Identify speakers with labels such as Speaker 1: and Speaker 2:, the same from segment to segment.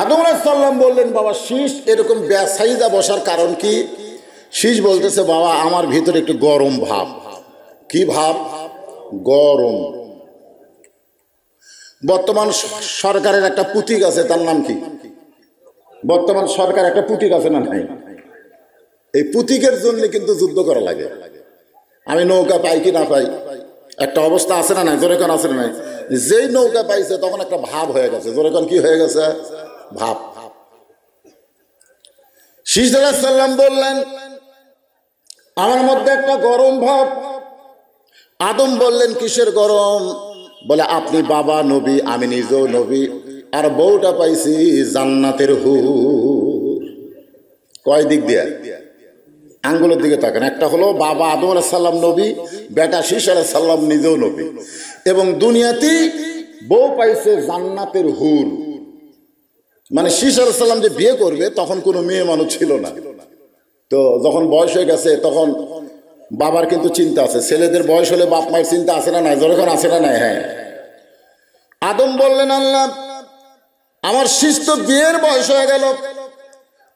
Speaker 1: আদম সাল্লাম বললেন, বাবা, শীষ এরকম ব্যাসাইজা বসার কারণ কি? শীষ বলতেছে, বাবা, আমার ভিতরে একটু গরম ভাব। কি ভাব? গরম। বর্তমান সরকারের একটা পুতিক আছে, তার নাম কি? বর্তমান সরকার একটা পুতিক আছে না নাই? এই পুতিকের জন্য কিন্তু যুদ্ধ করা লাগে। আমি নৌকা পাই কি না পাই? একটা অবস্থা আছে না নাই? জোরেকন আছে না নাই? যেই নৌকা পাইছে, তখন একটা ভাব হয়ে গেছে। জোরেকন কি হয়ে গেছে? ভাব। সাল্লাম বললেন, আমার মধ্যে একটা গরম ভাব। আদম বললেন, কিসের গরম? বলে, আপনি বাবা, নবী, আমি নিজেও নবী, আর বউটা পাইছি জান্নাতের হুর। কয় দিক দিয়ে? আঙ্গুলের দিকে তাকান। একটা হলো বাবা আদম আলাহ সাল্লাম নবী, বেটা শীষ আলাহ সাল্লাম নিজেও নবী। এবং দুনিয়াতেই বউ পাইছে জান্নাতের হুর। মানে শীষ যে বিয়ে করবে তখন কোনো মেয়ে মানুষ ছিল না। তো যখন বয়স হয়ে গেছে তখন বাবার কিন্তু চিন্তা আছে। ছেলেদের বয়স হলে বাপ মায়ের চিন্তা আছে না নাই? যখন আছে না নাই হ্যাঁ। আদম বললেন আল্লাহ আমার শীষ তো বিয়ের বয়স হয়ে গেল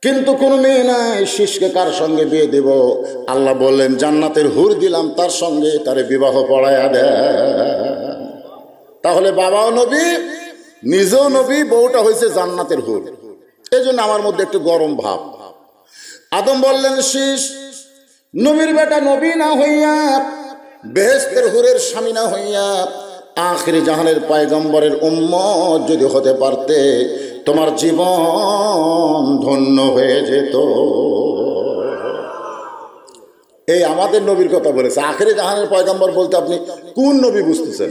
Speaker 1: কিন্তু কোনো মেয়ে নাই শিশকে কার সঙ্গে বিয়ে দেব? আল্লাহ বললেন জান্নাতের হুর দিলাম তার সঙ্গে তারে বিবাহ পড়ায়া দে তাহলে বাবাও নবী নিজেও নবী, বউটা হয়েছে জান্নাতের হুর। এই জন্য আমার মধ্যে একটু গরম ভাব। আদম বললেন, শীষ, নবীর বেটা নবী না হইয়া বেহেস্তের হুরের স্বামী না হইয়া, আখির জাহানের পায়গম্বরের উম্মত যদি হতে পারতে, তোমার জীবন ধন্য হয়ে যেত। এই আমাদের নবীর কথা বলেছে। আখেরি জাহানের পয়গম্বর বলতে আপনি কোন নবী বুঝতেছেন?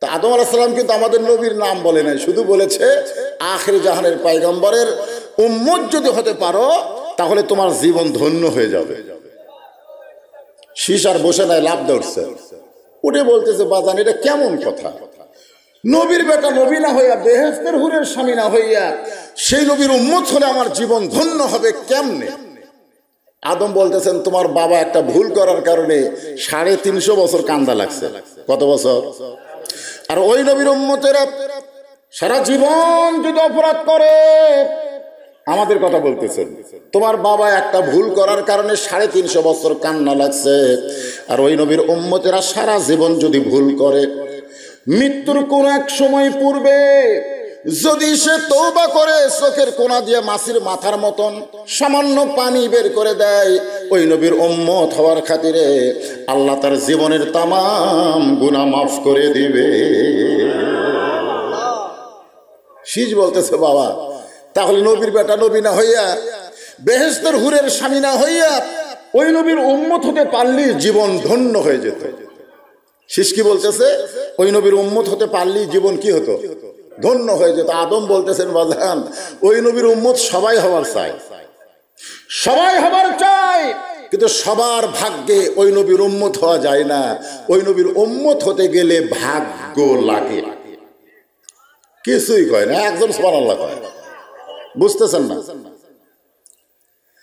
Speaker 1: তা আদম আলাহিসাল্লাম কিন্তু আমাদের নবীর নাম বলে নাই, শুধু বলেছে, আখের জাহানের পাইগম্বরের উম্মত যদি হতে পারো, তাহলে তোমার জীবন ধন্য হয়ে যাবে। শীষ আর বসে নাই লাভ ধরছে। উঠে বলতেছে, বাজান, এটা কেমন কথা? নবীর বেটা নবী না হইয়া বেহেস্তের হুরের স্বামী না হইয়া, সেই নবীর উম্মত হলে আমার জীবন ধন্য হবে কেমনে? আদম বলতেছেন, তোমার বাবা একটা ভুল করার কারণে সাড়ে তিনশো বছর কান্দা লাগছে। কত বছর? আর ওই নবীর উম্মতেরা সারা জীবন যদি অপরাধ করে, আমাদের কথা বলতেছেন। তোমার বাবা একটা ভুল করার কারণে সাড়ে তিনশো বছর কান্না লাগছে। আর ওই নবীর উম্মতেরা সারা জীবন যদি ভুল করে, মৃত্যুর কোন এক সময় পূর্বে যদি সে তৌবা করে, চোখের কোনা দিয়ে মাসির মাথার মতন সামান্য পানি বের করে দেয়, ওই নবীর উম্মত হওয়ার খাতিরে আল্লাহ তার জীবনের তামাম গুনাহ মাফ করে দিবে। শীষ বলতেছে, বাবা, তাহলে নবীর বেটা নবী না হইয়া বেহেস্তের হুরের স্বামী না হইয়া, ওই নবীর উম্মত হতে পারলি জীবন ধন্য হয়ে যেত। শীষ কি বলতেছে? ওই নবীর উম্মত হতে পারলি জীবন কি হতো? ধন্য হয়ে যেত আদম বলতেছেন, বাজান, ওই নবীর উম্মত সবাই হওয়ার চাই সবাই হবার চাই কিন্তু সবার ভাগ্যে ওই নবীর উম্মত হওয়া যায় না। ওই নবীর উম্মত হতে গেলে ভাগ্য লাগে। কিছুই কয় না, একজন সবার আল্লাহ কয়। বুঝতেছেন না?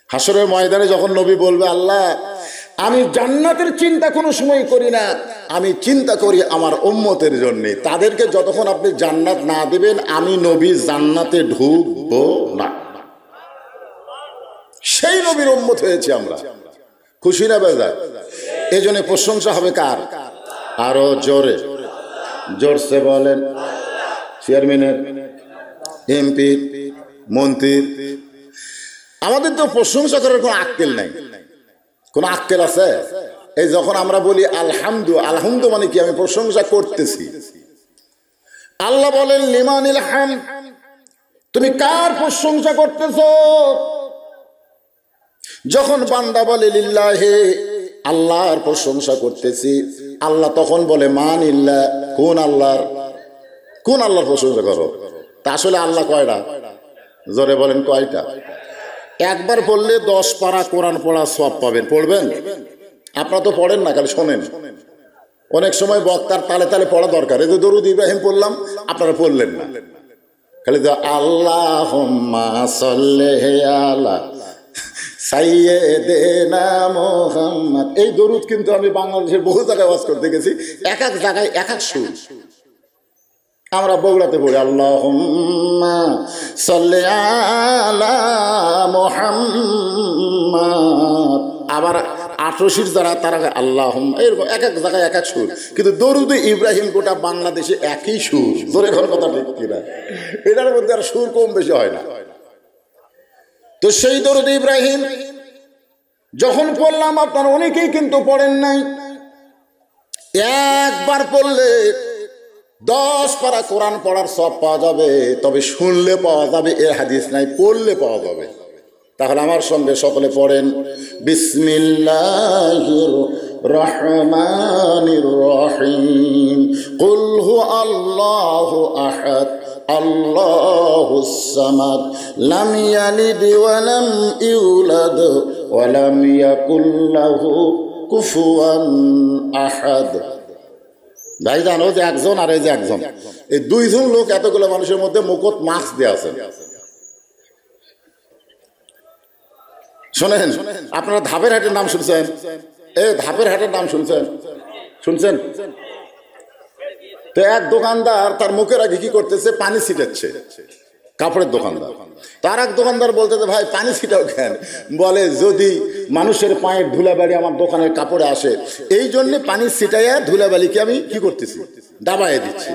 Speaker 1: হাসরের ময়দানে যখন নবী বলবে, আল্লাহ আমি জান্নাতের চিন্তা কোনো সময় করি না। আমি চিন্তা করি আমার উম্মতের জন্য। তাদেরকে যতক্ষণ আপনি জান্নাত না দেবেন, আমি নবী জান্নাতে ঢুকবো না। সেই নবীর উম্মত হয়েছে আমরা। খুশি না বেজা এই জন্য প্রশংসা হবে কার? আরও জোরে। জোরসে বলেন, চেয়ারম্যানের, এমপি মন্ত্রী আমাদের তো প্রশংসা করার কোনো আক্কেল নাই। কোন আক্কেল আছে? এই যখন আমরা বলি আলহামদু আলহামদু মানে কি? আমি প্রশংসা করতেছি। আল্লাহ বলেন লিমানিল হাম তুমি কার প্রশংসা করতেছ? যখন বান্দা বলে, লিল্লাহে, আল্লাহর প্রশংসা করতেছি, আল্লাহ তখন বলে, মান ইল্লা, কোন আল্লাহর কোন আল্লাহর প্রশংসা করো? তা আসলে আল্লাহ কয়টা? জোরে বলেন কয়টা? একবার পড়লে দশ পারা কোরআন পড়া সব পাবেন। পড়বেন? আপনারা তো পড়েন না, খালি শোনেন। অনেক সময় বক্তার তালে তালে পড়া দরকার। এই যে দরুদ ইব্রাহিম পড়লাম, আপনারা পড়লেন না। খালি তো আল্লাহ আলা সাইয়েদেনা মোহাম্মদ। এই দরুদ কিন্তু আমি বাংলাদেশের বহু জায়গায় ওয়াজ করতে গেছি। এক এক জায়গায় এক এক সুর। আমরা বগুড়াতে পড়ি আল্লাহ আলা মোহাম্মদ। আবার আঠারোশির যারা তারা আল্লাহ এরকম এক এক জায়গায় এক এক সুর। কিন্তু দরুদ ইব্রাহিম গোটা বাংলাদেশে একই সুর। জোরে ঘর কথা ঠিক কিনা। এটার মধ্যে আর সুর কম বেশি হয় না। তো সেই দরুদ ইব্রাহিম, যখন পড়লাম, আপনার অনেকেই কিন্তু পড়েন নাই। একবার পড়লে দশ পারা কোরআন পড়ার সব পাওয়া যাবে, তবে শুনলে পাওয়া যাবে, এর হাদিস নাই, পড়লে পাওয়া যাবে। তাহলে আমার সঙ্গে সকলে পড়েন। বিসমিল্লাহির রহমানির রহিম। কুল হু আল্লাহু আহাদ, আল্লাহু সামাদ, লাম ইয়ালিদ ইউলাদ, ওয়া লাম ইয়াকুল লাহু কুফুয়ান আহাদ। ভাই জানো যে একজন আর এই যে একজন। এই দুইজন লোক এতগুলো মানুষের মধ্যে মুকুট, মাস্ক দিয়ে আছেন শোনেন, আপনারা ধাপের হাটের নাম শুনছেন? এই ধাপের হাটের নাম শুনছেন? শুনছেন? তো এক দোকানদার তার মুখের আগে কি করতেছে? পানি ছিটাচ্ছে। কাপড়ের দোকানদার। তার এক দোকানদার বলতেছে ভাই, পানি ছিটাও কেন? বলে, যদি মানুষের পায়ের ধুলাবালি আমার দোকানের কাপড়ে আসে, এই জন্য পানি ছিটাইয়া ধুলাবালিকে আমি কি করতেছি? দাবাইয়ে দিচ্ছি।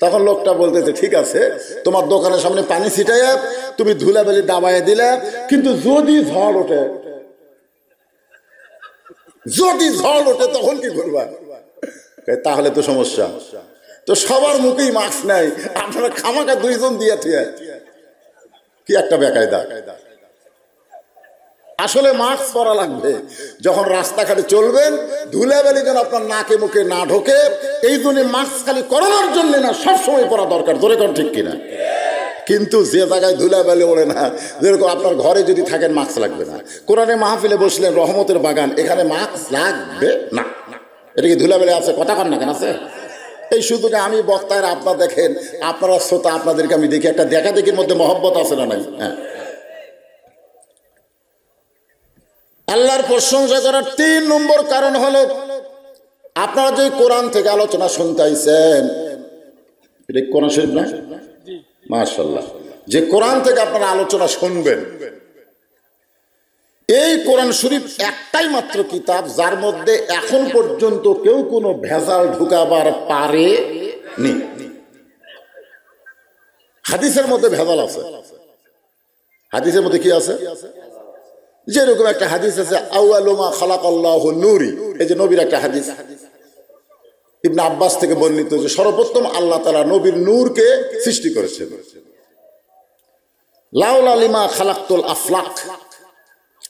Speaker 1: তখন লোকটা বলতেছে ঠিক আছে, তোমার দোকানের সামনে পানি ছিটাইয়া তুমি ধুলাবালি দাবাইয়ে দিলে, কিন্তু যদি ঝড় ওঠে, যদি ঝড় ওঠে তখন কি করবা? তাহলে তো সমস্যা। তো সবার মুখেই মাস্ক নাই। আপনারা খামাকা দুইজন দিয়ে কি একটা বেকায়দা। আসলে মাস্ক পরা লাগবে। যখন রাস্তাঘাটে চলবেন ধুলাবেলি যেন আপনার নাকে মুখে না ঢোকে, এই জন্য মাস্ক খালি করোনার জন্য না, সবসময় পরা দরকার। ধরে কোন ঠিক কিনা? কিন্তু যে জায়গায় ধুলাবালি ওড়ে না, যেরকম আপনার ঘরে যদি থাকেন মাস্ক লাগবে না। কোরআনে মাহফিলে বসলেন রহমতের বাগান, এখানে মাস্ক লাগবে না। এটা কি ধুলাবেলি আছে? কথা কন না কেন আছে? এই সুযোগে আমি বক্তায় আপনার দেখেন, আপনারা শ্রোতা, আপনাদেরকে আমি দেখি। একটা দেখা দেখির মধ্যে মহব্বত আছে না নাই? হ্যাঁ। আল্লাহর প্রশংসা করার তিন নম্বর কারণ হলো, আপনারা যে কোরআন থেকে আলোচনা শুনতে আইছেন কোরআন শরীফ না? মাশাল্লাহ যে কোরআন থেকে আপনারা আলোচনা শুনবেন এই কোরআন শরীফ একটাই মাত্র কিতাব, যার মধ্যে এখন পর্যন্ত কেউ কোনো ভেজাল ঢুকাবার পারে নি। হাদিসের মধ্যে ভেজাল আছে। হাদিসের মধ্যে কি আছে? যেরকম একটা হাদিস আছে আউআলুমা খালাক আল্লাহ নুরি। এই যে নবীর একটা হাদিস। ইবনা আব্বাস থেকে বর্ণিত যে সর্বোত্তম আল্লাহ তালা নবীর নূরকে সৃষ্টি করেছে লাউলালিমা খালাক্তুল আফলাক।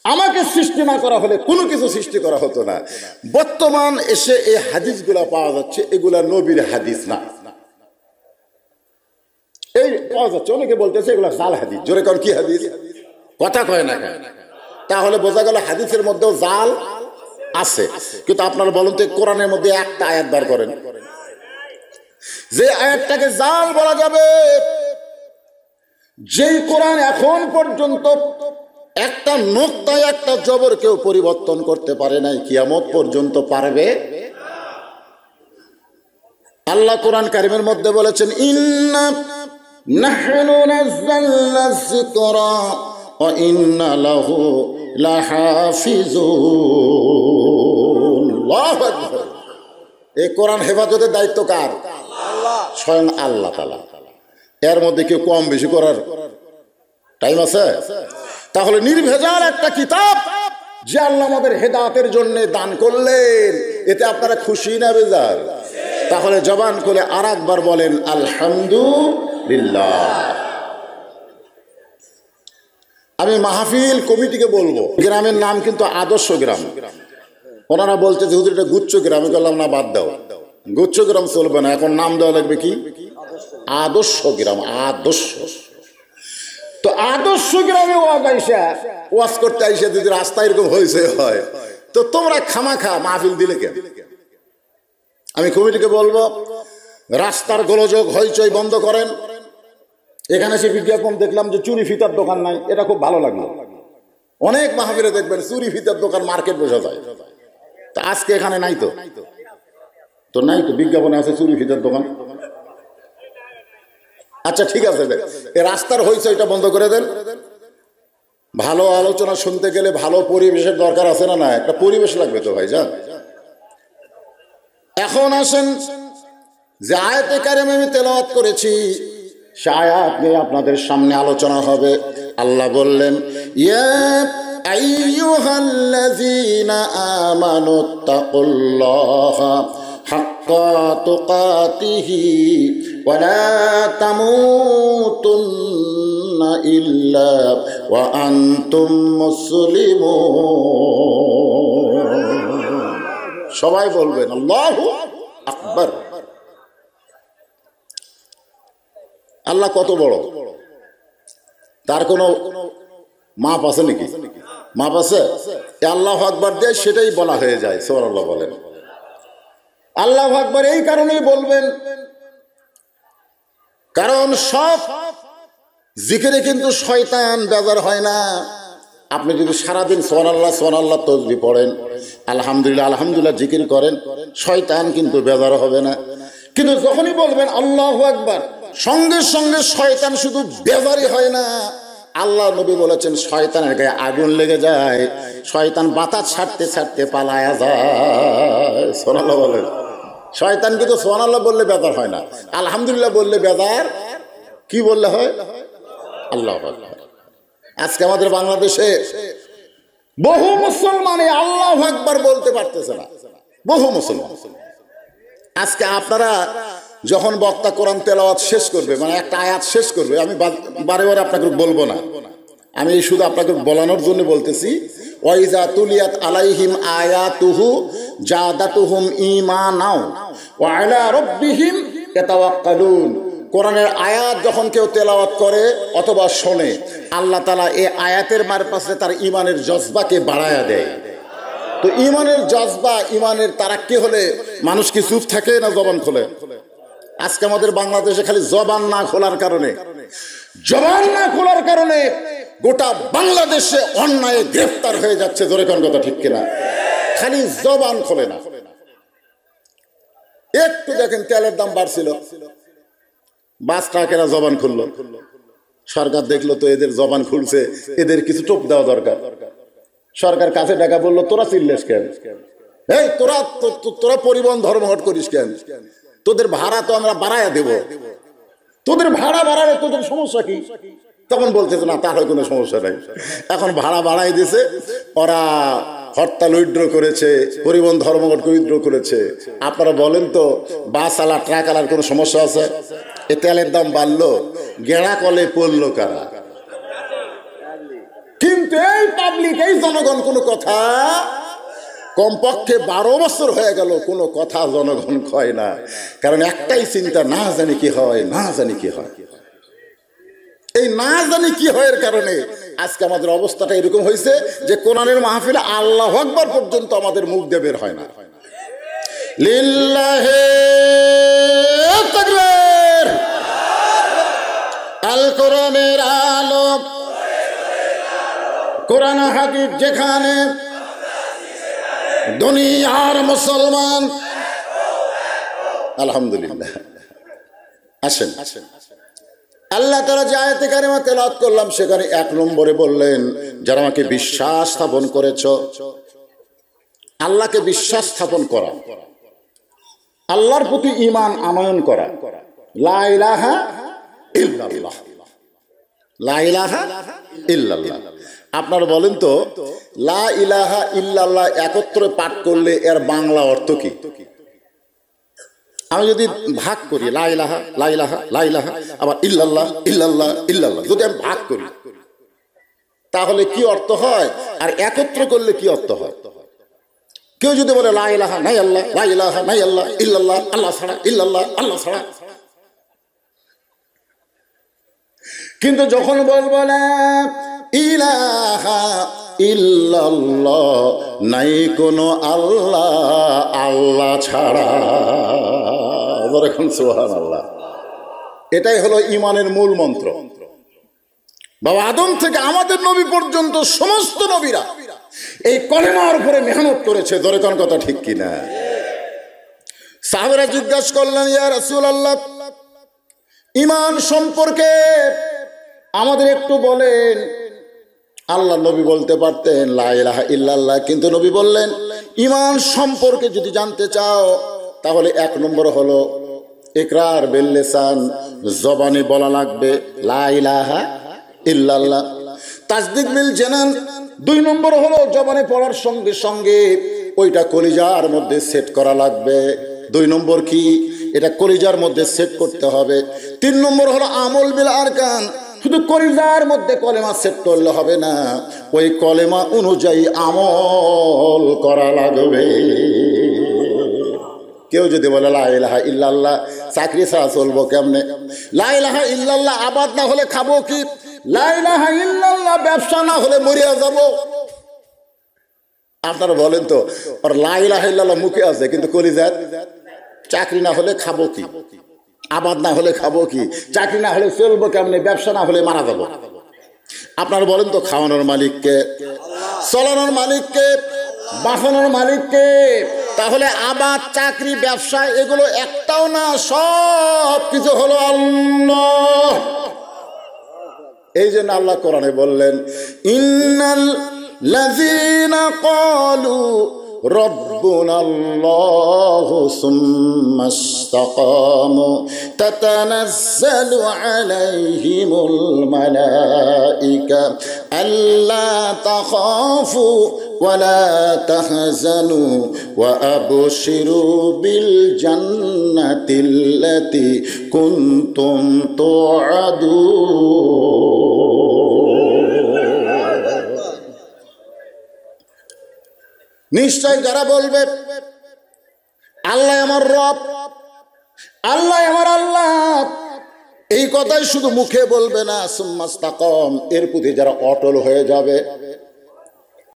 Speaker 1: আমাকে সৃষ্টি না করা হলে কোনো কিছু সৃষ্টি করা হতো না। বর্তমান এসে এই হাদিসগুলা পাওয়া যাচ্ছে, এগুলা নবীর হাদিস না। এই পাওয়া যাচ্ছে, অনেকে বলতেছে এগুলা জাল হাদিস। জোরে কর কি হাদিস? কথা কয় না তাহলে বোঝা গেল হাদিসের মধ্যেও জাল আছে। কিন্তু আপনারা বলুন তো কোরআনের মধ্যে একটা আয়াত বার করেন। যে আয়াতটাকে জাল বলা যাবে, যেই কোরআন এখন পর্যন্ত একটা নোক্তায় একটা জবর কেউ পরিবর্তন করতে পারে নাই, কিয়ামত পর্যন্ত পারবে? আল্লাহ কোরআন কারিমের মধ্যে বলেছেন, ইন্না হেফাজতের স্বয়ং আল্লাহ তাআলা। এর মধ্যে কেউ কম বেশি করার টাইম আছে? তাহলে নির্ভেজাল একটা কিতাব যে আল্লাহ আমাদের হেদাতের জন্য দান করলেন। এতে আপনারা খুশি না বেজার? তাহলে জবান করে আর একবার বলেন, আলহামদুলিল্লাহ। আমি মাহফিল কমিটিকে বলব, গ্রামের নাম কিন্তু আদর্শ গ্রাম। ওনারা বলছে যেহেতু এটা গুচ্ছ গ্রাম। বললাম, না, বাদ দাও। গুচ্ছ গ্রাম চলবে না, এখন নাম দেওয়া লাগবে কি? আদর্শ গ্রাম, আদর্শ। তো আদর্শ গ্রামে ওয়াজ আইসা ওয়াজ করতে আইসা যদি রাস্তা এরকম হয়েছে হয়, তো তোমরা খামাখা মাহফিল দিলে কেন? আমি কমিটিকে বলব, রাস্তার গোলযোগ হইচই বন্ধ করেন। এখানে সে বিজ্ঞাপন দেখলাম যে চুরি ফিতার দোকান নাই, এটা খুব ভালো লাগল। অনেক মাহফিলে দেখবেন চুরি ফিতার দোকান মার্কেট বসে যায়। তা আজকে এখানে নাই তো? তো নাই তো, বিজ্ঞাপনে আছে চুরি ফিতার দোকান। আচ্ছা ঠিক আছে রাস্তার হইচই এটা বন্ধ করে দেন। ভালো আলোচনা শুনতে গেলে ভালো পরিবেশের দরকার আছে না না? একটা পরিবেশ লাগবে তো ভাই যান এখন আসেন যে আয়াতে কারিমে আমি তেলাওয়াত করেছি, সে আয়াত নিয়ে আপনাদের সামনে আলোচনা হবে। আল্লাহ বললেন, ইয়া তামুতুন্না ইল্লা ওয়া আনতুম মুসলিমুন সবাই বলবেন, আল্লাহু আকবার। আল্লাহ কত বড়? তার কোনো মাপ আছে নাকি? মাপ আছে? আল্লাহ আকবার দিয়ে সেটাই বলা হয়ে যায় সোর আল্লাহ বলেন। আল্লাহ আকবার এই কারণেই বলবেন কারণ সব জিকিরে কিন্তু শয়তান বেজার হয় না। আপনি যদি সারাদিন সোহান আল্লাহ তসবি পড়েন, আলহামদুলিল্লাহ আলহামদুলিল্লাহ জিকির করেন, শয়তান কিন্তু বেজার হবে না। কিন্তু যখনই বলবেন আল্লাহ একবার সঙ্গে সঙ্গে শয়তান শুধু বেজারই হয় না। আল্লাহ নবী বলেছেন, শয়তানের গায়ে আগুন লেগে যায়, শয়তান বাতাস ছাড়তে ছাড়তে পালায়া যায়। সোনাল্লাহ বলেন। শয়তান কিন্তু সোনাল্লাহ বললে বেজার হয় না। আলহামদুলিল্লাহ বললে বেজার। কি বললে হয়? আল্লাহ। আজকে আমাদের বাংলাদেশে বহু মুসলমানে আল্লাহ একবার বলতে পারতেছে না। বহু মুসলমান। আজকে আপনারা যখন বক্তা কোরআন তেলাওয়াত শেষ করবে মানে একটা আয়াত শেষ করবে, আমি বারে বারে আপনাকে বলব না। আমি শুধু আপনাকে বলানোর জন্য বলতেছি, ওয়াইজা তুলিয়াত আলাইহিম কোরআনের আয়াত যখন কেউ তেলাওয়াত করে অথবা শোনে, আল্লাহ তালা এই আয়াতের মারপাশে তার ইমানের জজবাকে বাড়ায়া দেয়। তো ইমানের জজবা ইমানের তারাক্কি হলে মানুষ কি চুপ থাকে না জবান খোলে? আজকে আমাদের বাংলাদেশে খালি জবান না খোলার কারণে, জবান না খোলার কারণে গোটা বাংলাদেশে অন্যায় গ্রেফতার হয়ে যাচ্ছে জোরে কোন কথা ঠিক কিনা? খালি জবান খোলে না। একটু দেখেন তেলের দাম বাড়ছিল। বাস ট্রাকেরা জবান খুললো। সরকার দেখল তো এদের জবান খুলছে, এদের কিছু টোপ দেওয়া দরকার। সরকার কাছে টাকা বলল, তোরা চিল্লেস কেন? এই, তোরা তোরা পরিবহন ধর্মঘট করিস কেন? তোদের ভাড়া তো আমরা বাড়াইয়া দেব। তোদের ভাড়া বাড়ালে তোদের সমস্যা কি? তখন বলতেছে, না তার কোনো সমস্যা নাই। এখন ভাড়া বাড়াই দিছে, ওরা হরতাল উইড্র করেছে, পরিবহন ধর্মঘট উইড্র করেছে। আপনারা বলেন তো, বাস আলা, ট্রাক আলার কোনো সমস্যা আছে? এ তেলের দাম বাড়লো, গেড়া কলে পড়ল কারা? কিন্তু এই পাবলিক এই জনগণ, কোনো কথা কমপক্ষে বারো বছর হয়ে গেল, কোনো কথা জনগণ কয় না। কারণ একটাই চিন্তা, না জানি কি হয়, না জানি কি হয়। এই না জানি কি হয় এর কারণে। আজকে আমাদের অবস্থাটা এরকম হয়েছে যে কোরআনের মাহফিলে আল্লাহ আকবার পর্যন্ত আমাদের মুখ দিয়ে বের হয় না। কোরআন যেখানে দুনিয়ার মুসলমান। আলহামদুলিল্লাহ। আসেন। আল্লাহ তারা যে আয়াতে কারিমা তেলাওয়াত করলাম, সেখানে এক নম্বরে বললেন, যারা আমাকে বিশ্বাস স্থাপন করেছ, আল্লাহকে বিশ্বাস স্থাপন করা, আল্লাহর প্রতি ইমান আমায়ন করা আপনারা বলেন তো, লা ইলাহা ইল্লাল্লাহ একত্রে পাঠ করলে এর বাংলা অর্থ কি? আমি যদি ভাগ করি, লা ইলাহা লা ইলাহা লা ইলাহা, আবার ইল্লাল্লাহ ইল্লাল্লাহ ইল্লাল্লাহ, যদি আমি ভাগ করি, তাহলে কি অর্থ হয়? আর একত্র করলে কি অর্থ হয়? কেউ যদি বলে, লা ইলাহা, নাই আল্লাহ, লা ইলাহা, নাই আল্লাহ, ইল্লাল্লাহ, আল্লাহ ছাড়া, ইল্লাল্লাহ, আল্লাহ ছাড়া। কিন্তু যখন বলব না ইলাহা ইল্লাল্লাহ, নাই কোনো আল্লাহ আল্লাহ ছাড়া। এখন সোহান আল্লাহ এটাই হলো ইমানের মূল মন্ত্র। বাবা, আদম থেকে আমাদের নবী পর্যন্ত সমস্ত নবীরা এই কলেমার উপরে মেহনত করেছে। ধরে কোন কথা ঠিক কিনা? সাহাবেরা জিজ্ঞাসা করলেন, ইয়া রাসূল আল্লাহ ইমান সম্পর্কে আমাদের একটু বলেন। আল্লাহ নবী বলতে পারতেন, লা ইলাহা ইল্লাল্লাহ। কিন্তু নবী বললেন, ইমান সম্পর্কে যদি জানতে চাও তাহলে এক নম্বর হলো ইকরার বিল্লিসান, জবানে বলা লাগবে, লা ইলাহা ইল্লাল্লাহ। তাসদিক বিল জানান, দুই নম্বর হলো জবানে পড়ার সঙ্গে সঙ্গে ওইটা কলিজার মধ্যে সেট করা লাগবে। দুই নম্বর কি? এটা কলিজার মধ্যে সেট করতে হবে। তিন নম্বর হলো আমল বিল আরকান, শুধু কলিজার মধ্যে কলেমা সেট করলে হবে না। ওই কলেমা অনুযায়ী আমল করা লাগবে। কেউ যদি বলে লাইলাহা ইল্লাল্লাহ চাকরি ছাড়া চলবো কেমনে? লাইলাহা ইল্লাল্লাহ, আবাদ না হলে খাব কি? লাইলাহা ইল্লাল্লাহ, ব্যবসা না হলে মরিয়া যাব। আপনারা বলেন তো, আর লাইলাহা ইল্লাল্লাহ মুখে আছে, কিন্তু করি কলিজার চাকরি না হলে খাব কি? আবাদ না হলে খাব কি? চাকরি না হলে চলবো কেমনে? ব্যবসা না হলে মারা যাব। আপনারা বলেন তো, খাওয়ানোর মালিককে চলানোর মালিককে, বাঁচানোর মালিককে। তাহলে আবাদ চাকরি ব্যবসা এগুলো একটাও না সব কিছু হলো আল্লাহ এই জন্য আল্লাহ কোরআনে বললেন ইন্নাল লাযিনা ক্বালু ربنا الله ثم استقاموا تتنزل عليهم الملائكة ألا تخافوا ولا تحزنوا وأبشروا بالجنة التي كنتم توعدون নিশ্চয় যারা বলবে আল্লাহ আমার রব আল্লাহ আমার আল্লাহ এই কথাই শুধু মুখে বলবে না সুম্মাস্তাকম এর প্রতি যারা অটল হয়ে যাবে